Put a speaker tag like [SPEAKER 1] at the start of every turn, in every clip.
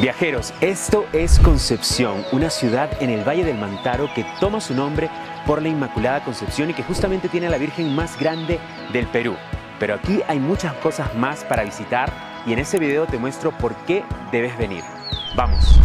[SPEAKER 1] Viajeros, esto es Concepción, una ciudad en el Valle del Mantaro que toma su nombre por la Inmaculada Concepción y que justamente tiene a la Virgen más grande del Perú. Pero aquí hay muchas cosas más para visitar y en este video te muestro por qué debes venir. ¡Vamos!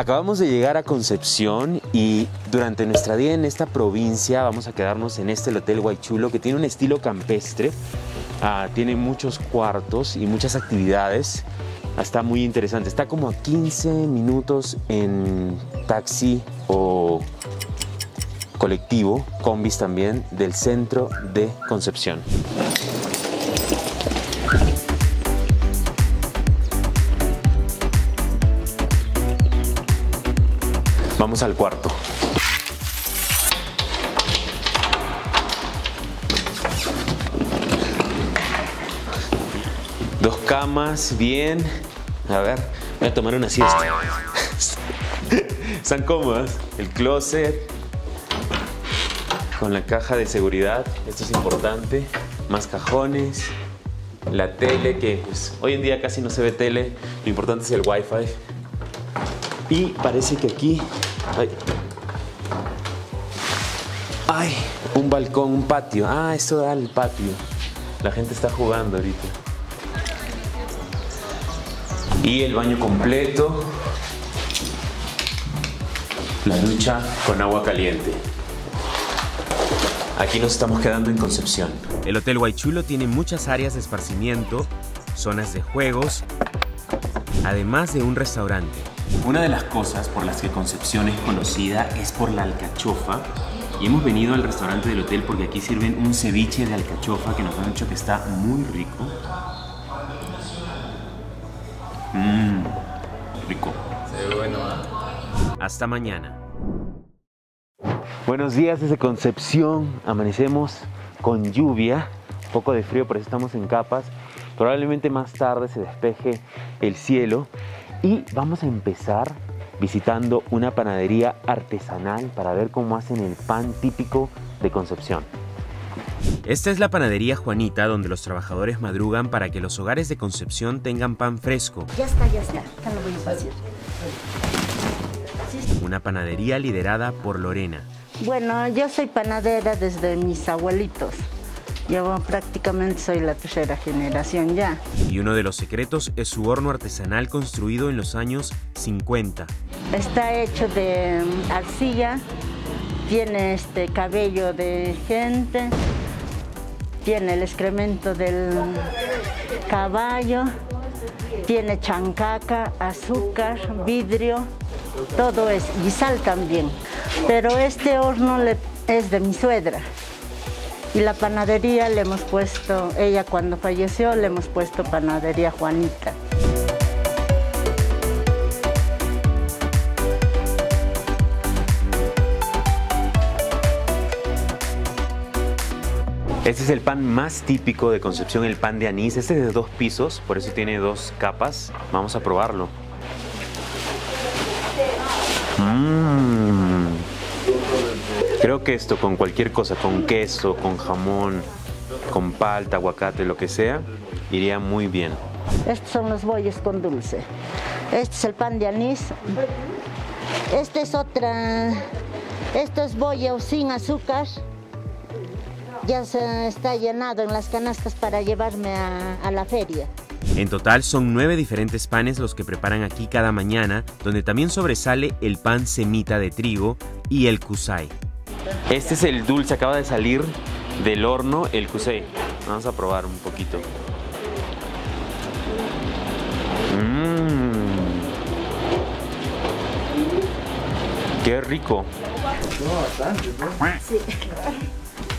[SPEAKER 1] Acabamos de llegar a Concepción y durante nuestra día en esta provincia vamos a quedarnos en este Hotel Guaychulo que tiene un estilo campestre, ah, tiene muchos cuartos y muchas actividades. Está muy interesante, está como a 15 minutos en taxi o colectivo, combis también, del centro de Concepción. Vamos al cuarto. Dos camas, bien. A ver, voy a tomar una siesta. Están cómodas. El closet con la caja de seguridad. Esto es importante. Más cajones. La tele, que pues, hoy en día casi no se ve tele. Lo importante es el wifi. Y parece que aquí Ay. un balcón, un patio. Ah, esto da al patio. La gente está jugando ahorita. Y el baño completo. La ducha con agua caliente. Aquí nos estamos quedando en Concepción. El Hotel Guaychulo tiene muchas áreas de esparcimiento, zonas de juegos, además de un restaurante. Una de las cosas por las que Concepción es conocida es por la alcachofa. Y hemos venido al restaurante del hotel porque aquí sirven un ceviche de alcachofa que nos han dicho que está muy rico. Mmm, rico.
[SPEAKER 2] Se ve bueno, ¿ah?
[SPEAKER 1] Hasta mañana. Buenos días desde Concepción. Amanecemos con lluvia, un poco de frío, por eso estamos en capas. Probablemente más tarde se despeje el cielo y vamos a empezar visitando una panadería artesanal para ver cómo hacen el pan típico de Concepción. Esta es la panadería Juanita, donde los trabajadores madrugan para que los hogares de Concepción tengan pan fresco.
[SPEAKER 3] Ya está, ya está. Ya lo voy a hacer.
[SPEAKER 1] Una panadería liderada por Lorena.
[SPEAKER 3] Bueno, yo soy panadera desde mis abuelitos. Yo prácticamente soy la tercera generación ya.
[SPEAKER 1] Y uno de los secretos es su horno artesanal construido en los años 50.
[SPEAKER 3] Está hecho de mm, arcilla, tiene este cabello de gente, tiene el excremento del caballo, tiene chancaca, azúcar, vidrio, todo es, y sal también. Pero este horno es de mi suegra. Y la panadería le hemos puesto, ella cuando falleció le hemos puesto panadería Juanita.
[SPEAKER 1] Este es el pan más típico de Concepción, el pan de anís. Este es de dos pisos, por eso tiene dos capas. Vamos a probarlo. Mmm. Creo que esto con cualquier cosa, con queso, con jamón, con palta, aguacate, lo que sea, iría muy bien.
[SPEAKER 3] Estos son los bollos con dulce. Este es el pan de anís. Este es otra. Esto es bollo sin azúcar. Ya se está llenado en las canastas para llevarme a, a la feria.
[SPEAKER 1] En total son nueve diferentes panes los que preparan aquí cada mañana, donde también sobresale el pan semita de trigo y el kusai. Este es el dulce, acaba de salir del horno, el kusei. Vamos a probar un poquito. Mmm. Qué rico.
[SPEAKER 2] bastante, ¿no?
[SPEAKER 3] Sí.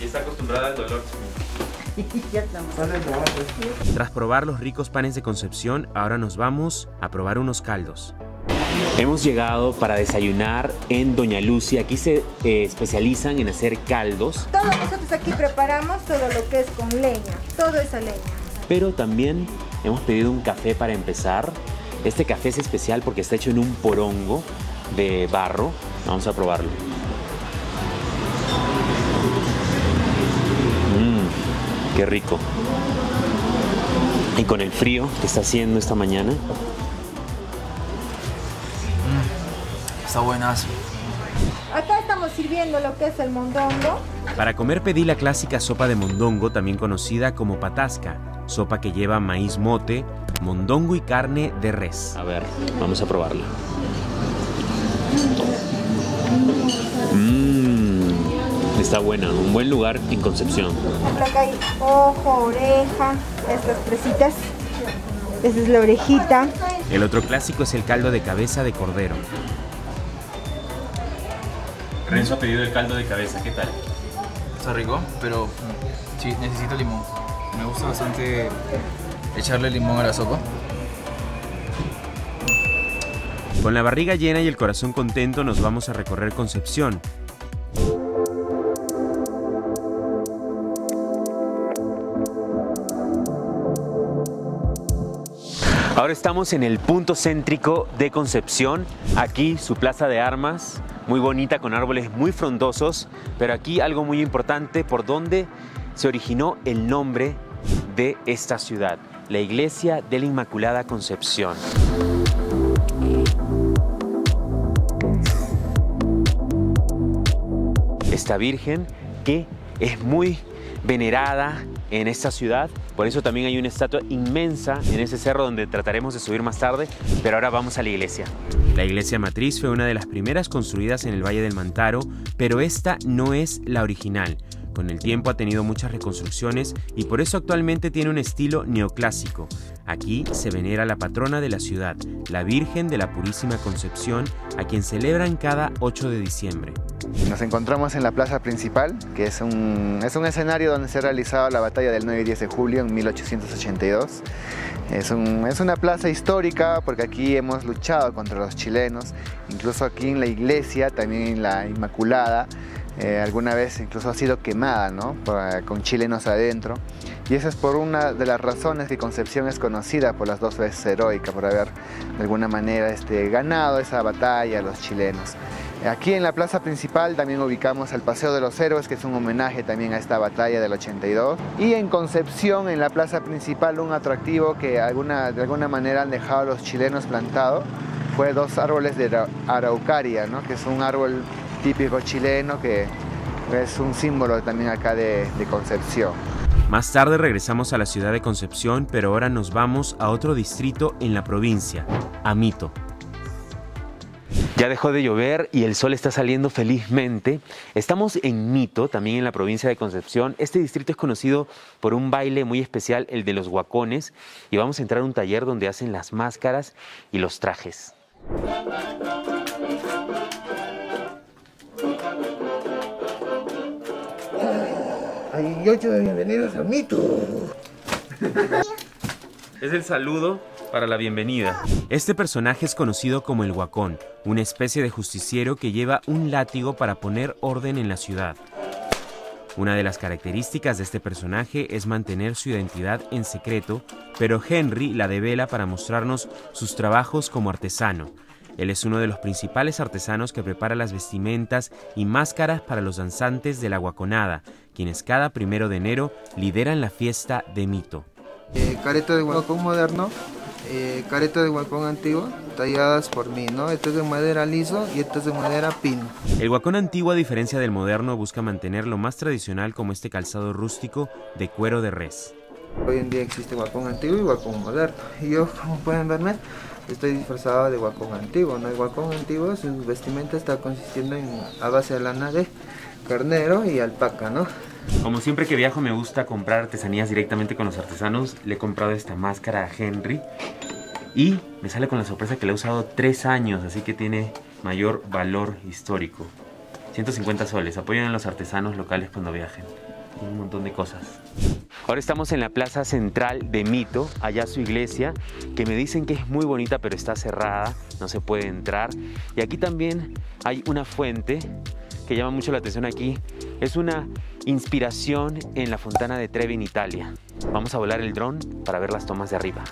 [SPEAKER 1] Y está acostumbrada al dolor. Tras probar los ricos panes de Concepción, ahora nos vamos a probar unos caldos. Hemos llegado para desayunar en Doña Lucia. Aquí se eh, especializan en hacer caldos.
[SPEAKER 4] Todos nosotros aquí preparamos todo lo que es con leña, todo es a leña.
[SPEAKER 1] Pero también hemos pedido un café para empezar. Este café es especial porque está hecho en un porongo de barro. Vamos a probarlo. Mmm, qué rico. Y con el frío que está haciendo esta mañana,
[SPEAKER 2] Está buenazo.
[SPEAKER 4] Acá estamos sirviendo lo que es el mondongo.
[SPEAKER 5] Para comer pedí la clásica sopa de mondongo, también conocida como patasca, sopa que lleva maíz mote, mondongo y carne de res.
[SPEAKER 1] a ver, vamos a probarla. Mmm, está buena, un buen lugar en Concepción.
[SPEAKER 4] Acá hay ojo, oreja, estas presitas. Esa es la orejita.
[SPEAKER 5] El otro clásico es el caldo de cabeza de cordero.
[SPEAKER 1] Renzo ha pedido el caldo de cabeza, ¿qué tal?
[SPEAKER 2] Está rico, pero mm, sí, necesito limón. Me gusta bastante echarle limón a la sopa.
[SPEAKER 5] Con la barriga llena y el corazón contento nos vamos a recorrer Concepción.
[SPEAKER 1] Ahora estamos en el punto céntrico de Concepción. Aquí su plaza de armas, muy bonita con árboles muy frondosos, pero aquí algo muy importante por donde se originó el nombre de esta ciudad, la iglesia de la Inmaculada Concepción. Esta virgen que es muy venerada en esta ciudad, por eso también hay una estatua inmensa en ese cerro donde trataremos de subir más tarde, pero ahora vamos a la iglesia.
[SPEAKER 5] La iglesia matriz fue una de las primeras construidas en el Valle del Mantaro, pero esta no es la original. Con el tiempo ha tenido muchas reconstrucciones y por eso actualmente tiene un estilo neoclásico. Aquí se venera la patrona de la ciudad, la Virgen de la Purísima Concepción, a quien celebran cada 8 de diciembre.
[SPEAKER 6] Nos encontramos en la plaza principal, que es un, es un escenario donde se ha realizado la batalla del 9 y 10 de julio en 1882. Es, un- es una plaza histórica porque aquí hemos luchado contra los chilenos, incluso aquí en la iglesia, también en la Inmaculada, eh, alguna vez incluso ha sido quemada, con chilenos adentro. Y esa es por una de las razones que Concepción es conocida por las dos veces heroica, por haber de alguna manera este, ganado esa batalla a los chilenos. Aquí en la plaza principal también ubicamos el Paseo de los Héroes, que es un homenaje también a esta batalla del 82. Y en Concepción, en la plaza principal, un atractivo que de alguna manera han dejado los chilenos plantados fue dos árboles de ara- araucaria, que es un árbol típico chileno que es un símbolo también acá de, Concepción.
[SPEAKER 5] Más tarde regresamos a la ciudad de Concepción, pero ahora nos vamos a otro distrito en la provincia, a Mito.
[SPEAKER 1] Ya dejó de llover y el sol está saliendo felizmente. Estamos en Mito, también en la provincia de Concepción. Este distrito es conocido por un baile muy especial, el de los guacones, y vamos a entrar a un taller donde hacen las máscaras y los trajes.
[SPEAKER 7] Hay ocho bienvenidos a Mito.
[SPEAKER 1] Es el saludo para la bienvenida.
[SPEAKER 5] Este personaje es conocido como el Guacón, una especie de justiciero que lleva un látigo para poner orden en la ciudad. Una de las características de este personaje es mantener su identidad en secreto, pero Henry la devela para mostrarnos sus trabajos como artesano. Él es uno de los principales artesanos que prepara las vestimentas y máscaras para los danzantes de la Guaconada, quienes cada primero de enero lideran la fiesta de Mito.
[SPEAKER 7] Eh, careta de huacón moderno, eh, careta de huacón antiguo, talladas por mí, ¿no? Esto es de madera liso y esto es de madera pino.
[SPEAKER 5] El guacón antiguo, a diferencia del moderno, busca mantener lo más tradicional como este calzado rústico de cuero de res.
[SPEAKER 7] Hoy en día existe huacón antiguo y huacón moderno. Y yo, como pueden verme, estoy disfrazado de huacón antiguo, ¿no? El huacón antiguo, su vestimenta está consistiendo en a base de lana de carnero y alpaca, ¿no?
[SPEAKER 1] Como siempre que viajo me gusta comprar artesanías directamente con los artesanos. Le he comprado esta máscara a Henry y me sale con la sorpresa que la he usado tres años, así que tiene mayor valor histórico. 150 soles. Apoyen a los artesanos locales cuando viajen. Un montón de cosas. Ahora estamos en la plaza central de Mito, allá su iglesia, que me dicen que es muy bonita pero está cerrada, no se puede entrar. Y aquí también hay una fuente que llama mucho la atención aquí. Es una inspiración en la fontana de Trevi en Italia. Vamos a volar el dron para ver las tomas de arriba.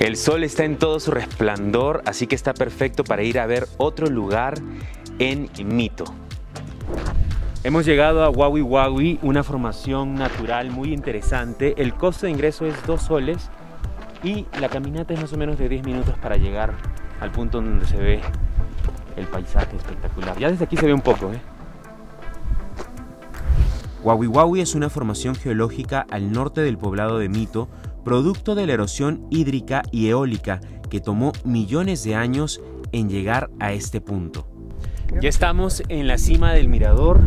[SPEAKER 1] El sol está en todo su resplandor, así que está perfecto para ir a ver otro lugar en Mito. Hemos llegado a Wawi Wawi, una formación natural muy interesante. El costo de ingreso es 2 soles y la caminata es más o menos de 10 minutos para llegar al punto donde se ve el paisaje espectacular. Ya desde aquí se ve un poco, ¿eh?
[SPEAKER 5] Wawi es una formación geológica al norte del poblado de Mito, producto de la erosión hídrica y eólica que tomó millones de años en llegar a este punto.
[SPEAKER 1] Ya estamos en la cima del mirador.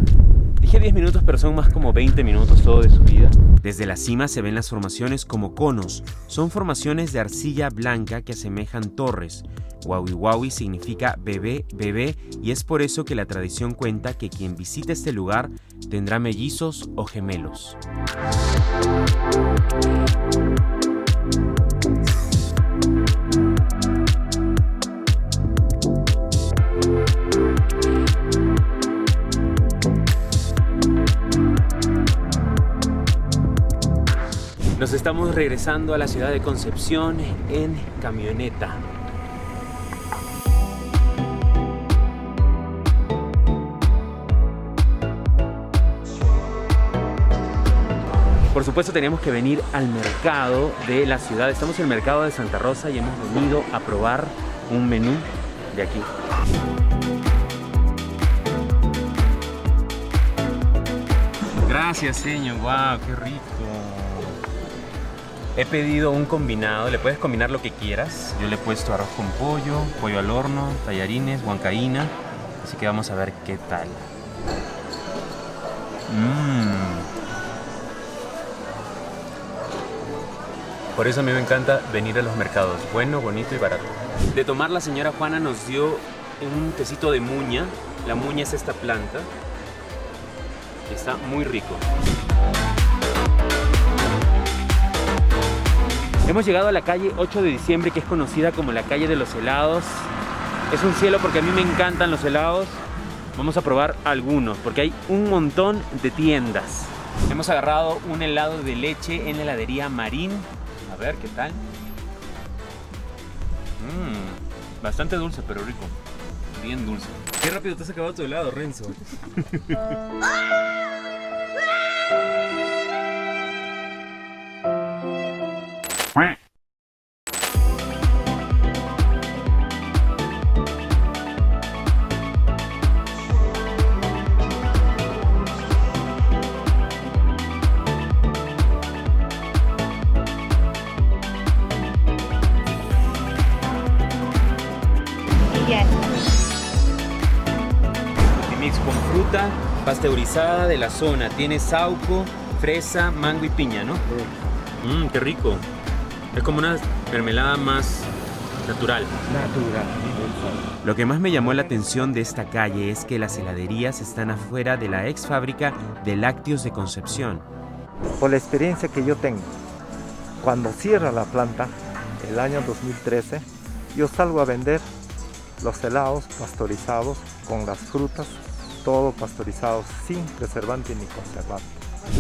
[SPEAKER 1] Dije 10 minutos, pero son más como 20 minutos todo de subida.
[SPEAKER 5] Desde la cima se ven las formaciones como conos. Son formaciones de arcilla blanca que asemejan torres. Wawi significa bebé, bebé y es por eso que la tradición cuenta que quien visite este lugar tendrá mellizos o gemelos.
[SPEAKER 1] Nos estamos regresando a la ciudad de Concepción en camioneta. Por supuesto teníamos que venir al mercado de la ciudad. Estamos en el mercado de Santa Rosa y hemos venido a probar un menú de aquí. Gracias, señor. Wow, qué rico. He pedido un combinado, le puedes combinar lo que quieras. Yo le he puesto arroz con pollo, pollo al horno, tallarines, huancaína. Así que vamos a ver qué tal. Mmm. Por eso a mí me encanta venir a los mercados. Bueno, bonito y barato. De tomar la señora Juana nos dio un tecito de muña. La muña es esta planta. Está muy rico. Hemos llegado a la calle 8 de diciembre, que es conocida como la calle de los helados. Es un cielo porque a mí me encantan los helados. Vamos a probar algunos, porque hay un montón de tiendas. Hemos agarrado un helado de leche en la heladería Marín. A ver, ¿qué tal? Mmm, bastante dulce, pero rico. Bien dulce. Qué rápido te has acabado tu helado, Renzo. de la zona. Tiene sauco, fresa, mango y piña, ¿no? Mmm, qué rico. Es como una mermelada más natural.
[SPEAKER 5] Lo que más me llamó la atención de esta calle es que las heladerías están afuera de la ex fábrica de lácteos de Concepción.
[SPEAKER 8] Por la experiencia que yo tengo, cuando cierra la planta, el año 2013, yo salgo a vender los helados pasteurizados con las frutas, todo pasteurizado sin preservante ni conservante.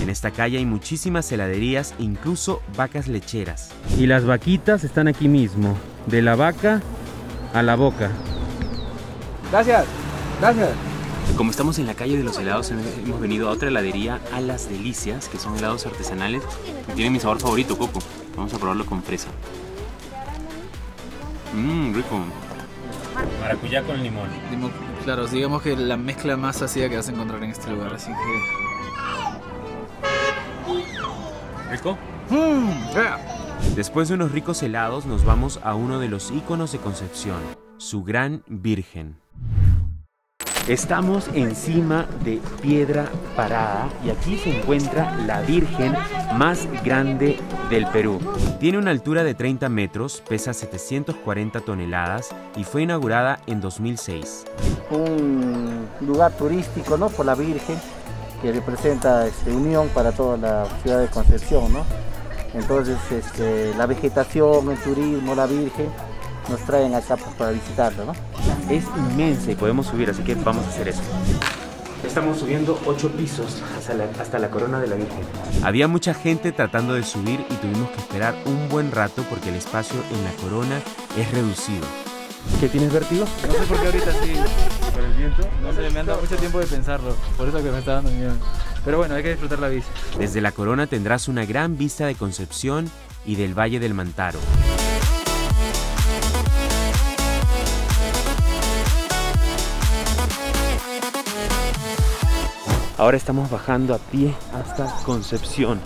[SPEAKER 5] En esta calle hay muchísimas heladerías, incluso vacas lecheras.
[SPEAKER 1] Y las vaquitas están aquí mismo, de la vaca a la boca.
[SPEAKER 8] Gracias, gracias.
[SPEAKER 1] Como estamos en la calle de los helados, hemos venido a otra heladería, a Las Delicias, que son helados artesanales. que Tienen mi sabor favorito, Coco. Vamos a probarlo con fresa. Mmm, rico. Maracuyá con limón.
[SPEAKER 2] Claro, digamos que la mezcla más ácida que vas a encontrar en este lugar, así que...
[SPEAKER 1] ¿Rico?
[SPEAKER 5] Después de unos ricos helados nos vamos a uno de los íconos de Concepción, su Gran Virgen.
[SPEAKER 1] Estamos encima de Piedra Parada y aquí se encuentra la Virgen más grande del Perú.
[SPEAKER 5] Tiene una altura de 30 metros, pesa 740 toneladas y fue inaugurada en 2006.
[SPEAKER 9] un lugar turístico ¿no? por la Virgen que representa este, unión para toda la ciudad de Concepción. ¿no? Entonces este, la vegetación, el turismo, la Virgen nos traen acá pues, para visitarla. ¿no?
[SPEAKER 1] Es inmensa y podemos subir, así que vamos a hacer eso. Estamos subiendo ocho pisos hasta la, hasta la corona de la Virgen.
[SPEAKER 5] Había mucha gente tratando de subir y tuvimos que esperar un buen rato porque el espacio en la corona es reducido.
[SPEAKER 1] ¿Qué tienes vértigo?
[SPEAKER 2] No sé por qué ahorita sí, por el viento. No sé, me han dado mucho tiempo de pensarlo, por eso que me está dando miedo. Pero bueno, hay que disfrutar la bici.
[SPEAKER 5] Desde la corona tendrás una gran vista de Concepción y del Valle del Mantaro.
[SPEAKER 1] Ahora estamos bajando a pie hasta Concepción.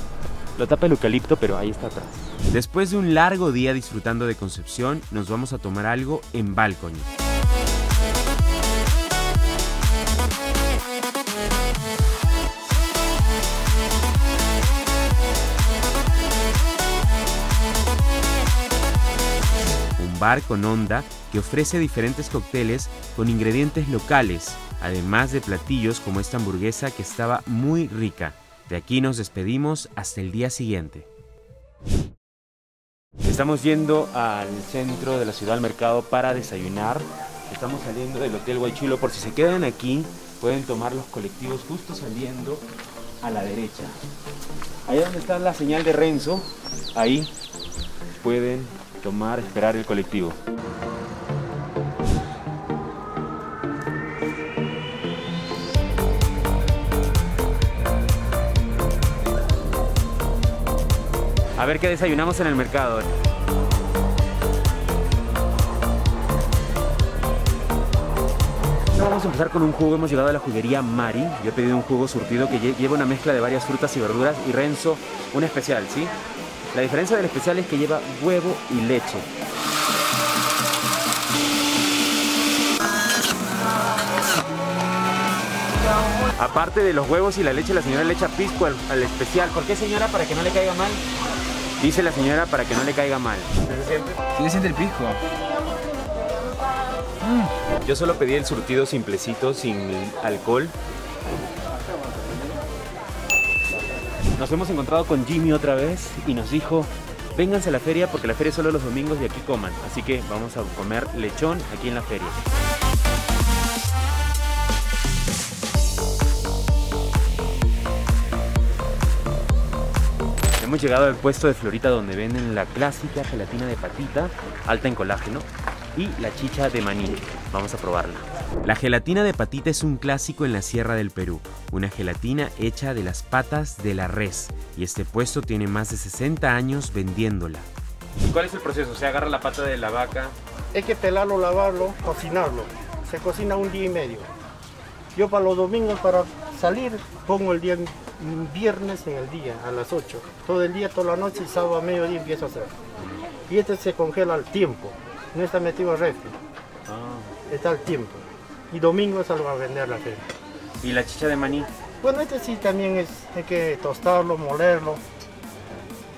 [SPEAKER 1] Lo tapa el eucalipto, pero ahí está atrás.
[SPEAKER 5] Después de un largo día disfrutando de Concepción, nos vamos a tomar algo en Balcony. Un bar con onda que ofrece diferentes cócteles con ingredientes locales, además de platillos como esta hamburguesa que estaba muy rica. De aquí nos despedimos hasta el día siguiente.
[SPEAKER 1] Estamos yendo al centro de la ciudad, al mercado, para desayunar. Estamos saliendo del Hotel Guaychulo. Por si se quedan aquí, pueden tomar los colectivos justo saliendo a la derecha. Ahí donde está la señal de Renzo, ahí pueden tomar, esperar el colectivo. A ver qué desayunamos en el mercado. Vamos a empezar con un jugo. Hemos llegado a la juguería Mari. Yo he pedido un jugo surtido que lle- lleva una mezcla de varias frutas y verduras. Y Renzo, un especial, ¿sí? La diferencia del especial es que lleva huevo y leche. Aparte de los huevos y la leche, la señora le echa pisco al, al especial. ¿Por qué, señora? Para que no le caiga mal. Dice la señora para que no le caiga mal.
[SPEAKER 2] ¿Sí le siente el pisco?
[SPEAKER 1] Yo solo pedí el surtido simplecito, sin alcohol. Nos hemos encontrado con Jimmy otra vez y nos dijo, vénganse a la feria porque la feria es solo los domingos y aquí coman. Así que vamos a comer lechón aquí en la feria. Hemos llegado al puesto de Florita donde venden la clásica gelatina de patita, alta en colágeno, y la chicha de maní. Vamos a probarla.
[SPEAKER 5] La gelatina de patita es un clásico en la Sierra del Perú, una gelatina hecha de las patas de la res, y este puesto tiene más de 60 años vendiéndola.
[SPEAKER 1] ¿Y cuál es el proceso? Se agarra la pata de la vaca.
[SPEAKER 10] Hay que pelarlo, lavarlo, cocinarlo. Se cocina un día y medio. Yo para los domingos para salir pongo el día viernes en el día a las 8. Todo el día, toda la noche y sábado a mediodía empiezo a hacer. Y este se congela al tiempo. No está metido al refri. Está al tiempo. Y domingo salgo a vender la feria.
[SPEAKER 1] ¿Y la chicha de maní?
[SPEAKER 10] Bueno, este sí también es, hay que tostarlo, molerlo.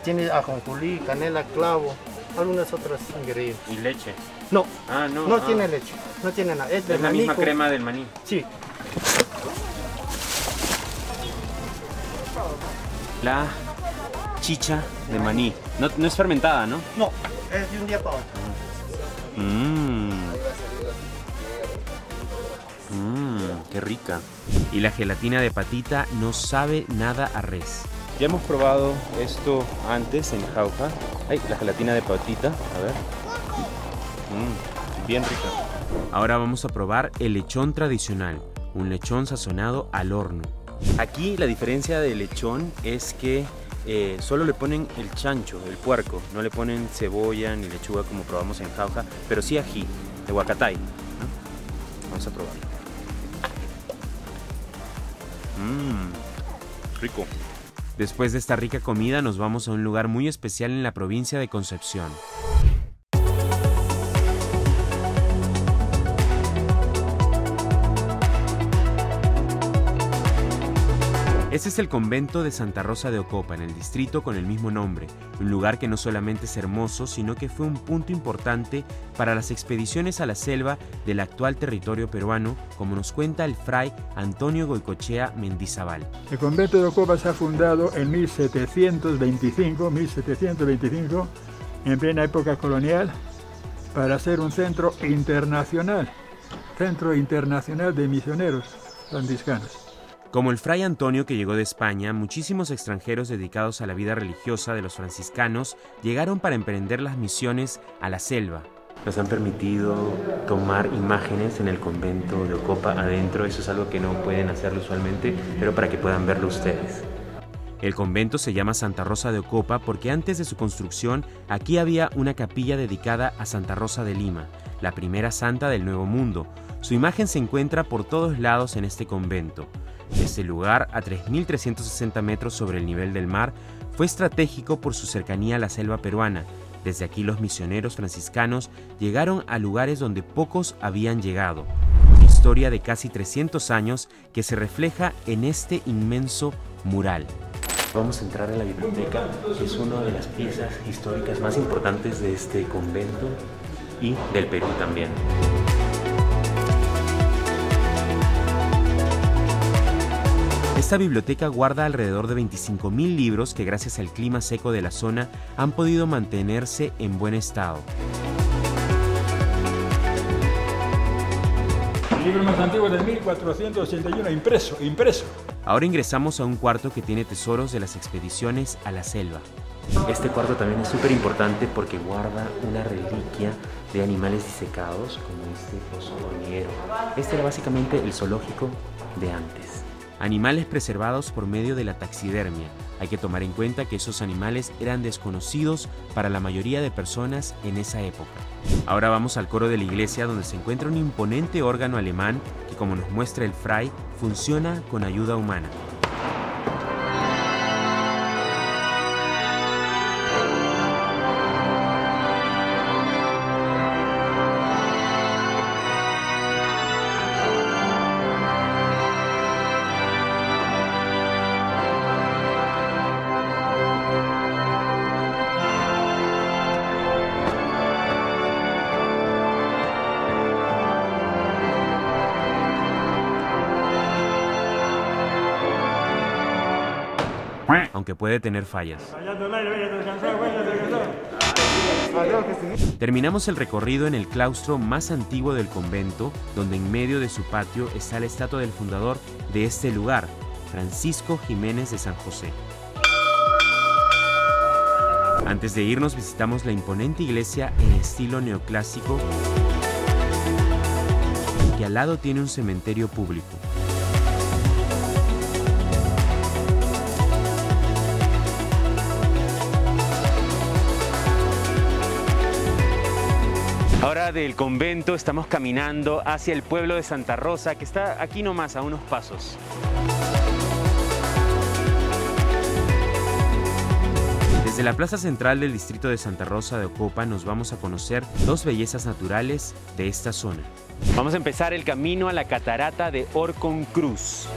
[SPEAKER 10] Tiene ajonjolí, canela, clavo, algunas otras ingredientes.
[SPEAKER 1] ¿Y leche?
[SPEAKER 10] No,
[SPEAKER 1] Ah, no.
[SPEAKER 10] no
[SPEAKER 1] ah.
[SPEAKER 10] tiene leche, no tiene nada. Es,
[SPEAKER 1] la
[SPEAKER 10] maní
[SPEAKER 1] misma
[SPEAKER 10] con-
[SPEAKER 1] crema del maní.
[SPEAKER 10] Sí,
[SPEAKER 1] La chicha de maní. No, no es fermentada, ¿no?
[SPEAKER 10] no, es de un día para otro.
[SPEAKER 1] Mmm. Mmm, qué rica.
[SPEAKER 5] Y la gelatina de patita no sabe nada a res.
[SPEAKER 1] Ya hemos probado esto antes en Jauja. Ay, la gelatina de patita. A ver. Mmm, bien rica.
[SPEAKER 5] Ahora vamos a probar el lechón tradicional, un lechón sazonado al horno.
[SPEAKER 1] Aquí la diferencia del lechón es que eh, solo le ponen el chancho, el puerco. No le ponen cebolla ni lechuga como probamos en Jauja, pero sí ají, de huacatay. Vamos a probarlo. Mmm, rico.
[SPEAKER 5] Después de esta rica comida nos vamos a un lugar muy especial en la provincia de Concepción. Este es el convento de Santa Rosa de Ocopa, en el distrito con el mismo nombre, un lugar que no solamente es hermoso, sino que fue un punto importante para las expediciones a la selva del actual territorio peruano, como nos cuenta el fray Antonio Goicochea Mendizábal.
[SPEAKER 11] El convento de Ocopa se ha fundado en 1725, 1725, en plena época colonial, para ser un centro internacional, centro internacional de misioneros franciscanos.
[SPEAKER 1] Como el fray Antonio que llegó de España, muchísimos extranjeros dedicados a la vida religiosa de los franciscanos llegaron para emprender las misiones a la selva. Nos han permitido tomar imágenes en el convento de Ocopa adentro, eso es algo que no pueden hacerlo usualmente, pero para que puedan verlo ustedes. El convento se llama Santa Rosa de Ocopa porque antes de su construcción aquí había una capilla dedicada a Santa Rosa de Lima, la primera santa del Nuevo Mundo. Su imagen se encuentra por todos lados en este convento. Este lugar, a 3.360 metros sobre el nivel del mar, fue estratégico por su cercanía a la selva peruana. Desde aquí los misioneros franciscanos llegaron a lugares donde pocos habían llegado. Una historia de casi 300 años que se refleja en este inmenso mural. Vamos a entrar a la biblioteca, que es una de las piezas históricas más importantes de este convento y del Perú también. Esta biblioteca guarda alrededor de 25.000 libros que gracias al clima seco de la zona han podido mantenerse en buen estado.
[SPEAKER 11] El libro más antiguo de 1481, impreso, impreso.
[SPEAKER 1] Ahora ingresamos a un cuarto que tiene tesoros de las expediciones a la selva. Este cuarto también es súper importante porque guarda una reliquia de animales disecados como este oso hormiguero. Este era básicamente el zoológico de antes. Animales preservados por medio de la taxidermia. Hay que tomar en cuenta que esos animales eran desconocidos para la mayoría de personas en esa época. Ahora vamos al coro de la iglesia donde se encuentra un imponente órgano alemán que como nos muestra el fray, funciona con ayuda humana. Puede tener fallas. Terminamos el recorrido en el claustro más antiguo del convento, donde en medio de su patio está la estatua del fundador de este lugar, Francisco Jiménez de San José. Antes de irnos visitamos la imponente iglesia en estilo neoclásico que al lado tiene un cementerio público. Ahora del convento estamos caminando hacia el pueblo de Santa Rosa, que está aquí nomás a unos pasos. Desde la plaza central del distrito de Santa Rosa de Ocopa nos vamos a conocer dos bellezas naturales de esta zona. Vamos a empezar el camino a la catarata de Orcon Cruz.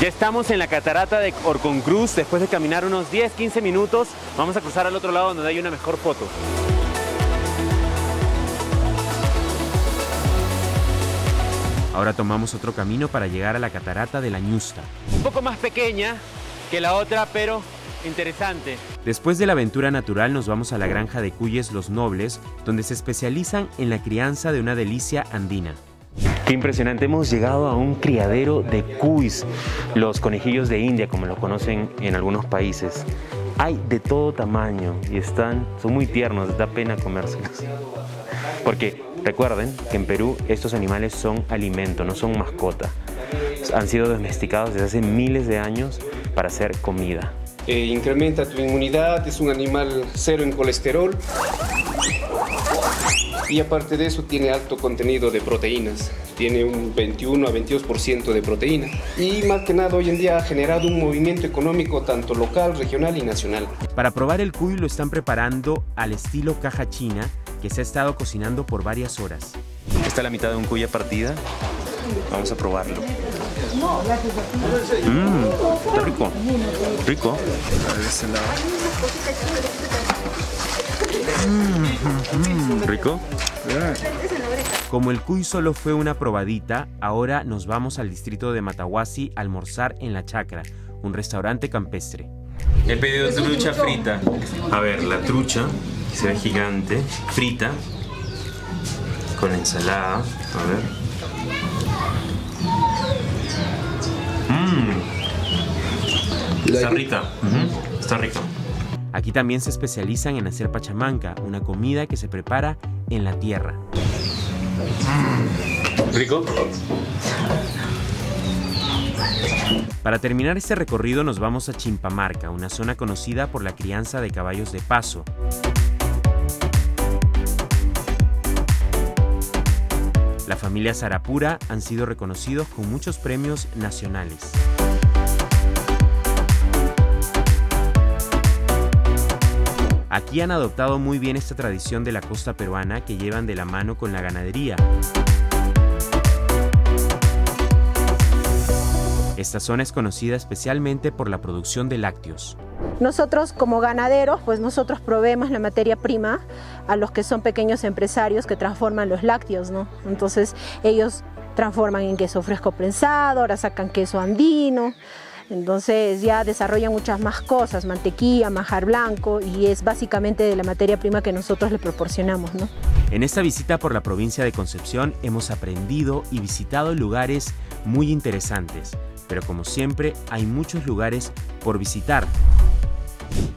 [SPEAKER 1] Ya estamos en la catarata de Orconcruz, después de caminar unos 10-15 minutos, vamos a cruzar al otro lado donde hay una mejor foto. Ahora tomamos otro camino para llegar a la catarata de la Ñusta. Un poco más pequeña que la otra, pero interesante. Después de la aventura natural nos vamos a la granja de Cuyes Los Nobles, donde se especializan en la crianza de una delicia andina. Qué impresionante, hemos llegado a un criadero de cuis, los conejillos de India, como los conocen en algunos países. Hay de todo tamaño y están, son muy tiernos, da pena comérselos. Porque recuerden que en Perú estos animales son alimento, no son mascota. Han sido domesticados desde hace miles de años para hacer comida.
[SPEAKER 12] Eh, incrementa tu inmunidad, es un animal cero en colesterol y aparte de eso tiene alto contenido de proteínas, tiene un 21 a 22% de proteína y más que nada hoy en día ha generado un movimiento económico tanto local, regional y nacional.
[SPEAKER 1] Para probar el cuy lo están preparando al estilo caja china que se ha estado cocinando por varias horas. Esta es la mitad de un cuy a partida, vamos a probarlo. Mmm, está rico, rico. ¿Rico? Como el cuy solo fue una probadita, ahora nos vamos al distrito de Matahuasi a almorzar en La Chacra, un restaurante campestre. He pedido trucha frita. A ver, la trucha, que se ve gigante, frita, con ensalada. A ver. Mmm. Está rica. Está rica. Aquí también se especializan en hacer pachamanca, una comida que se prepara en la tierra.
[SPEAKER 13] ¿Rico?
[SPEAKER 1] Para terminar este recorrido nos vamos a Chimpamarca, una zona conocida por la crianza de caballos de paso. La familia Sarapura han sido reconocidos con muchos premios nacionales. Aquí han adoptado muy bien esta tradición de la costa peruana que llevan de la mano con la ganadería. Esta zona es conocida especialmente por la producción de lácteos.
[SPEAKER 14] Nosotros como ganaderos, pues nosotros proveemos la materia prima a los que son pequeños empresarios que transforman los lácteos, ¿no? Entonces ellos transforman en queso fresco prensado, ahora sacan queso andino, entonces ya desarrollan muchas más cosas, mantequilla, majar blanco y es básicamente de la materia prima que nosotros le proporcionamos. ¿no?
[SPEAKER 1] En esta visita por la provincia de Concepción hemos aprendido y visitado lugares muy interesantes, pero como siempre hay muchos lugares por visitar.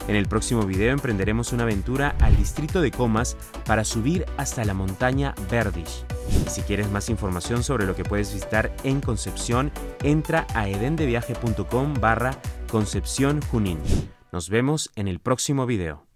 [SPEAKER 1] En el próximo video emprenderemos una aventura al distrito de Comas para subir hasta la montaña Verdish. Si quieres más información sobre lo que puedes visitar en Concepción, entra a edendeviaje.com barra Concepción Junín. Nos vemos en el próximo video.